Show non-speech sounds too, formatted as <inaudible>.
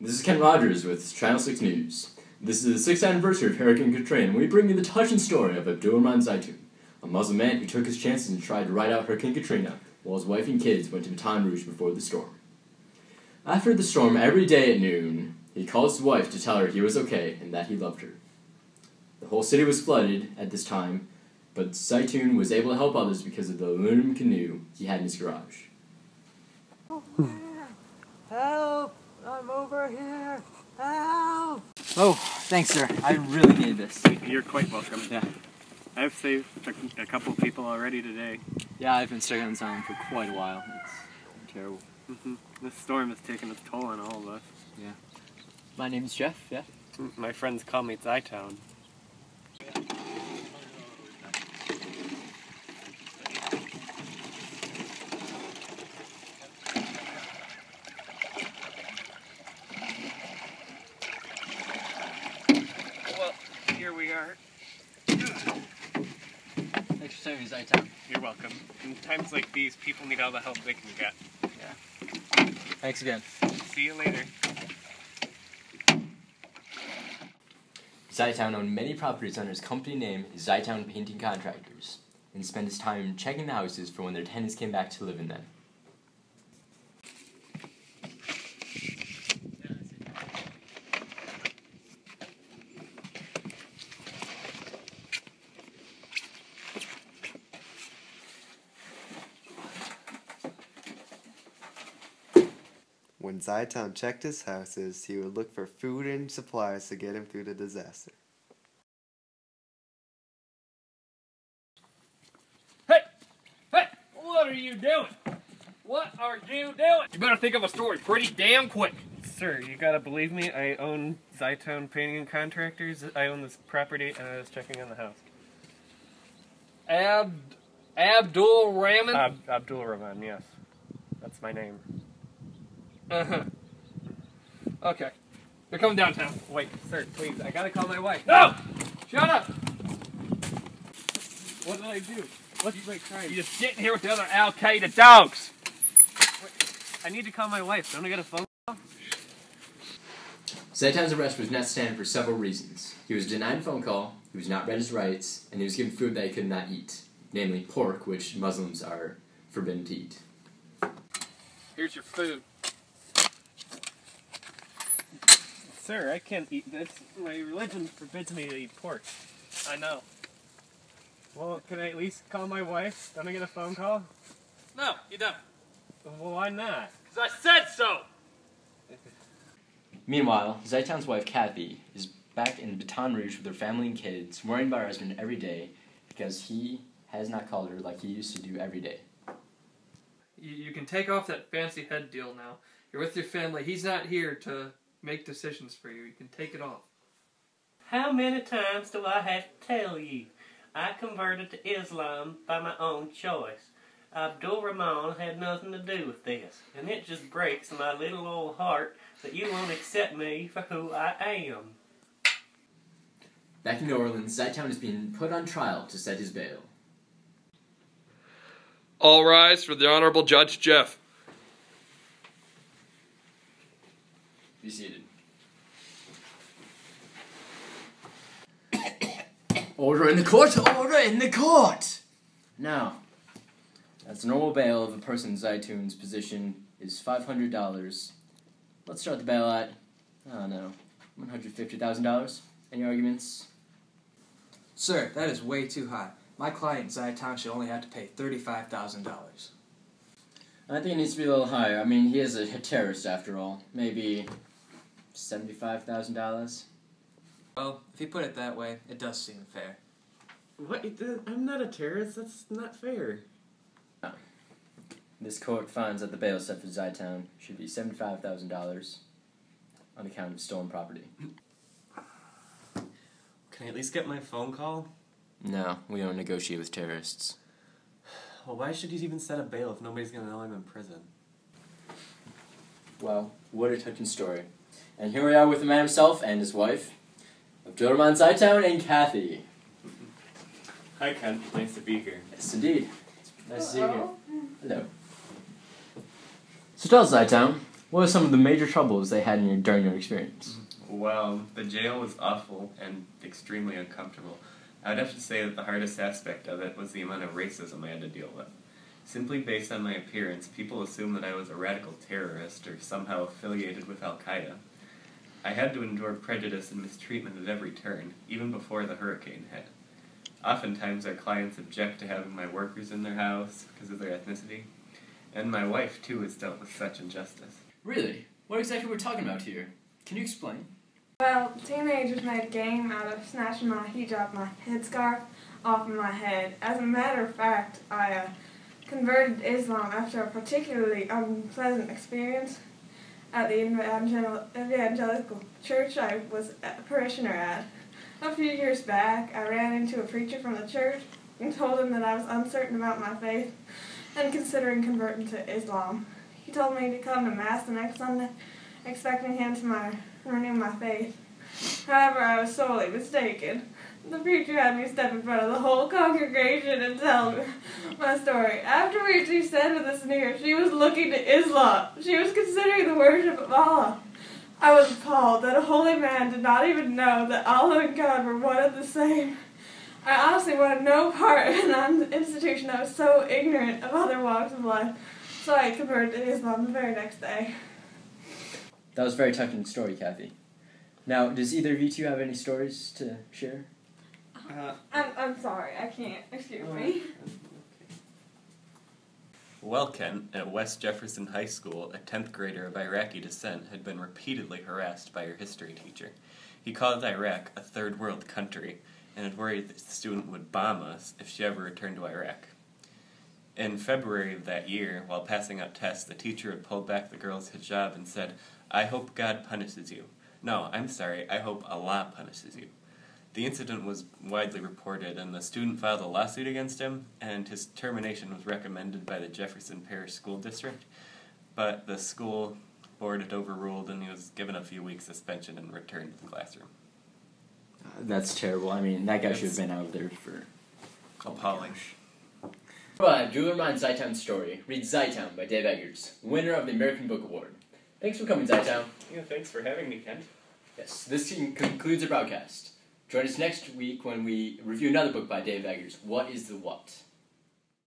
This is Ken Rogers with Channel 6 News. This is the 6th anniversary of Hurricane Katrina, and we bring you the touching story of Abdulrahman Zeitoun, a Muslim man who took his chances and tried to ride out Hurricane Katrina while his wife and kids went to Baton Rouge before the storm. After the storm, every day at noon, he called his wife to tell her he was okay and that he loved her. The whole city was flooded at this time, but Zeitoun was able to help others because of the aluminum canoe he had in his garage. Oh, Help! I'm over here! Help! Oh, thanks, sir. I really need this. You're quite welcome. Yeah. I've saved a, a couple people already today. Yeah, I've been stuck on this island for quite a while. It's terrible. hmm This storm has taken its toll on all of us. Yeah. My name's Jeff, yeah? My friends call me Zeitoun. Well, here are. Thanks for saving me, Zeitoun. You're welcome. In times like these, people need all the help they can get. Yeah. Thanks again. See you later. Zeitoun owned many properties under his company name, Zeitoun Painting Contractors, and spent his time checking the houses for when their tenants came back to live in them. When Zeitoun checked his houses, he would look for food and supplies to get him through the disaster. Hey! Hey! What are you doing? What are you doing? You better think of a story pretty damn quick. Sir, you gotta believe me. I own Zeitoun Painting and Contractors. I own this property, and I was checking on the house. Ab Abdul Rahman? Ab- Abdul Rahman, yes, that's my name. Uh-huh. Okay. They're coming downtown. Wait, sir, please. I gotta call my wife. No! Shut up! What did I do? What's my crime? You just get in here with the other Al Qaeda dogs. I need to call my wife. Don't I get a phone? Zeitoun's arrest was necessary for several reasons. He was denied a phone call, he was not read his rights, and he was given food that he could not eat, namely pork, which Muslims are forbidden to eat. Here's your food. Sir, I can't eat this. My religion forbids me to eat pork. I know. Well, can I at least call my wife? Don't I get a phone call? No, you don't. Well, why not? Because I said so! <laughs> Meanwhile, Zeitoun's wife, Kathy, is back in Baton Rouge with her family and kids, worrying about her husband every day because he has not called her like he used to do every day. You, you can take off that fancy head deal now. You're with your family. He's not here to make decisions for you. You can take it off. How many times do I have to tell you? I converted to Islam by my own choice. Abdul Rahman had nothing to do with this, and it just breaks my little old heart that you won't accept me for who I am. Back in New Orleans, Zeitoun is being put on trial to set his bail. All rise for the Honorable Judge Jeff. Be seated. Order in the court! Order in the court! Now, as the normal bail of a person in Zeitoun's position is $500, let's start the bail at, I don't know, $150,000. Any arguments? Sir, that is way too high. My client, Zeitoun, should only have to pay $35,000. I think it needs to be a little higher. I mean, he is a terrorist after all. Maybe $75,000? Well, if you put it that way, it does seem fair. What? I'm not a terrorist. That's not fair. This court finds that the bail set for Zeitoun should be $75,000 on account of stolen property. Can I at least get my phone call? No, we don't negotiate with terrorists. Well, why should you even set a bail if nobody's gonna know I'm in prison? Well, what a touching story. And here we are with the man himself and his wife, Abdurrahman Zeitoun and Kathy. Hi, Ken. Nice to be here. Yes, indeed. Nice to see you. Hello. So tell us, Zeitoun, What were some of the major troubles they had in your, during your experience? Well, the jail was awful and extremely uncomfortable. I would have to say that the hardest aspect of it was the amount of racism I had to deal with. Simply based on my appearance, people assumed that I was a radical terrorist or somehow affiliated with Al Qaeda. I had to endure prejudice and mistreatment at every turn, even before the hurricane hit. Oftentimes, our clients object to having my workers in their house because of their ethnicity, and my wife, too, has dealt with such injustice. Really? What exactly we're talking about here? Can you explain? Well, teenagers made a game out of snatching my hijab, my headscarf, off of my head. As a matter of fact, I uh, converted to Islam after a particularly unpleasant experience at the evangel- evangelical church I was a parishioner at. A few years back, I ran into a preacher from the church and told him that I was uncertain about my faith and considering converting to Islam. He told me to come to Mass the next Sunday, expecting him to my, renew my faith. However, I was sorely mistaken. The preacher had me step in front of the whole congregation and tell my story. Afterwards, he said with a sneer, she was looking to Islam. She was considering the worship of Allah. I was appalled that a holy man did not even know that Allah and God were one and the same. I honestly wanted no part in an institution that was so ignorant of other walks of life, so I converted to Islam the very next day. That was a very touching story, Kathy. Now, does either of you two have any stories to share? Uh, I'm, I'm sorry, I can't. Excuse me. Well, Ken, at West Jefferson High School, a 10th grader of Iraqi descent had been repeatedly harassed by her history teacher. He called Iraq a third world country and had worried that the student would bomb us if she ever returned to Iraq. In February of that year, while passing out tests, the teacher had pulled back the girl's hijab and said, I hope God punishes you. No, I'm sorry, I hope Allah punishes you. The incident was widely reported, and the student filed a lawsuit against him, and his termination was recommended by the Jefferson Parish School District. But the school board had overruled, and he was given a few weeks suspension and returned to the classroom. Uh, that's terrible. I mean, that guy should have been out of there for. Appalling. But Drew and Ryan's Zeitoun story. Read Zeitoun by Dave Eggers, winner of the American Book Award. Thanks for coming, Zeitoun. Yeah, thanks for having me, Ken. Yes, this concludes our broadcast. Join us next week when we review another book by Dave Eggers. What is the what?